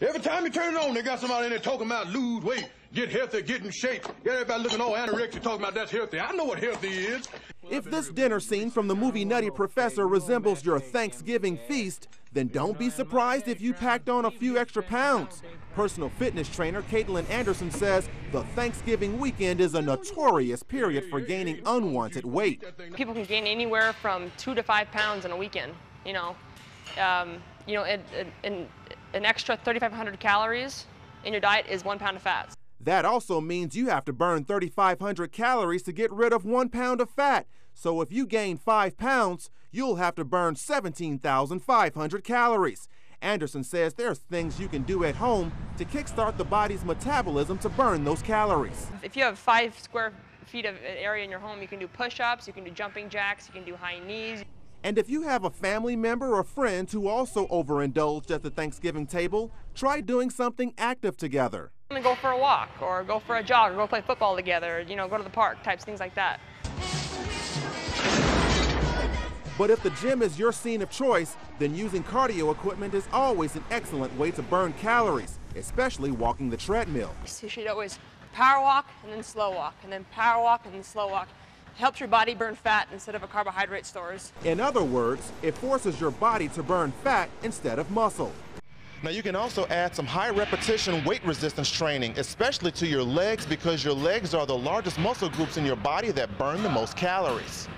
Every time you turn it on, they got somebody in there talking about lose weight, get healthy, get in shape. Yeah, everybody looking all anorexic talking about that's healthy. I know what healthy is. If this dinner scene from the movie Nutty Professor resembles your Thanksgiving feast, then don't be surprised if you packed on a few extra pounds. Personal fitness trainer Caitlin Anderson says the Thanksgiving weekend is a notorious period for gaining unwanted weight. People can gain anywhere from two to five pounds in a weekend. You know, um, you know, it, it, an, an extra 3,500 calories in your diet is one pound of fat. That also means you have to burn 3,500 calories to get rid of one pound of fat. So if you gain five pounds, you'll have to burn 17,500 calories. Anderson says there's things you can do at home to kickstart the body's metabolism to burn those calories. If you have five square feet of area in your home, you can do push-ups, you can do jumping jacks, you can do high knees. And if you have a family member or friend who also overindulged at the Thanksgiving table, try doing something active together. Go for a walk, or go for a jog, or go play football together, you know, go to the park, types, things like that. But if the gym is your scene of choice, then using cardio equipment is always an excellent way to burn calories, especially walking the treadmill. You should always power walk and then slow walk, and then power walk and then slow walk. It helps your body burn fat instead of a carbohydrate stores. In other words, it forces your body to burn fat instead of muscle. Now you can also add some high repetition weight resistance training, especially to your legs because your legs are the largest muscle groups in your body that burn the most calories.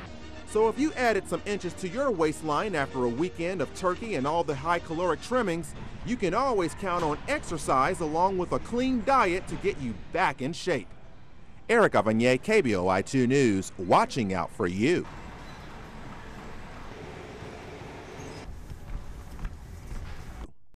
So if you added some inches to your waistline after a weekend of turkey and all the high caloric trimmings, you can always count on exercise along with a clean diet to get you back in shape. Eric Avanier, KBOI 2 News, watching out for you.